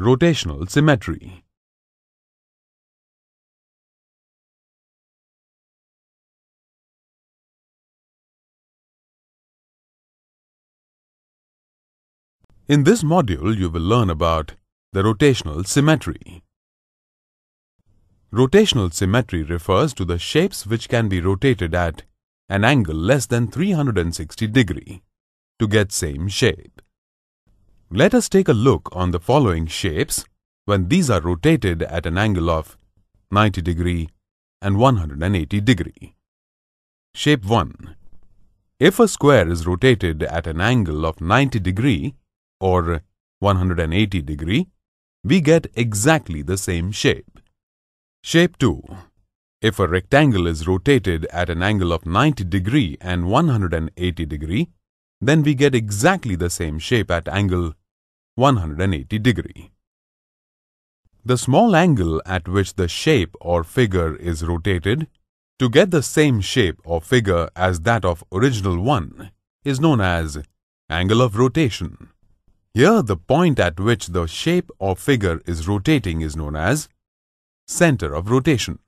Rotational symmetry. In this module, you will learn about the rotational symmetry. Rotational symmetry refers to the shapes which can be rotated at an angle less than 360 degree to get same shape. Let us take a look on the following shapes when these are rotated at an angle of 90 degree and 180 degree. Shape 1. If a square is rotated at an angle of 90 degree or 180 degree, we get exactly the same shape. Shape 2. If a rectangle is rotated at an angle of 90 degree and 180 degree, then we get exactly the same shape at angle 180 degree. The small angle at which the shape or figure is rotated to get the same shape or figure as that of original one is known as angle of rotation. Here the point at which the shape or figure is rotating is known as center of rotation.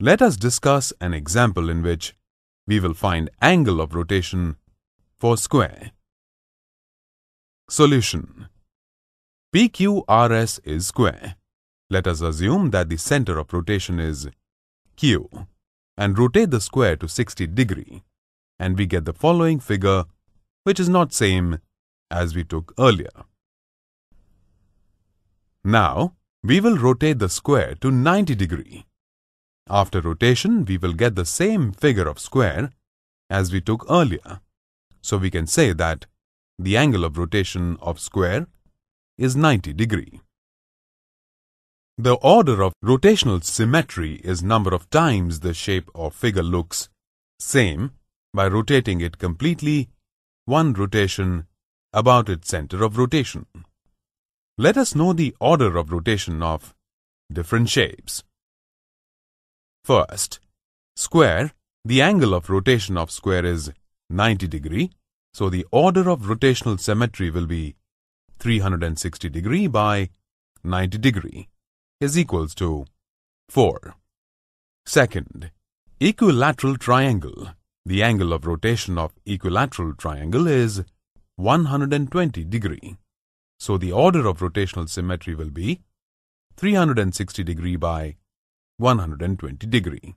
Let us discuss an example in which we will find angle of rotation for square. Solution PQRS is square. Let us assume that the center of rotation is Q and rotate the square to 60 degree and we get the following figure which is not same as we took earlier. Now, we will rotate the square to 90 degree. After rotation, we will get the same figure of square as we took earlier. So we can say that the angle of rotation of square is 90 degree. The order of rotational symmetry is number of times the shape or figure looks same by rotating it completely one rotation about its center of rotation. Let us know the order of rotation of different shapes. First, square, the angle of rotation of square is 90 degree, so the order of rotational symmetry will be 360 degree by 90 degree is equals to 4. Second, equilateral triangle. The angle of rotation of equilateral triangle is 120 degree. So the order of rotational symmetry will be 360 degree by 120 degree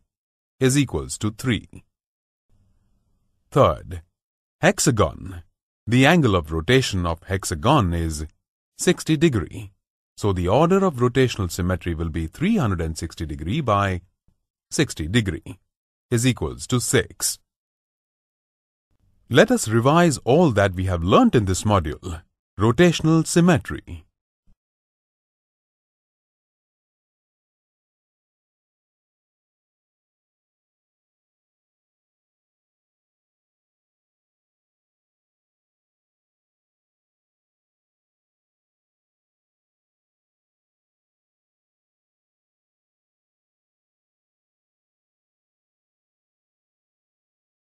is equals to 3. Third, hexagon. The angle of rotation of hexagon is 60 degree. So the order of rotational symmetry will be 360 degree by 60 degree is equals to 6. Let us revise all that we have learnt in this module. Rotational symmetry.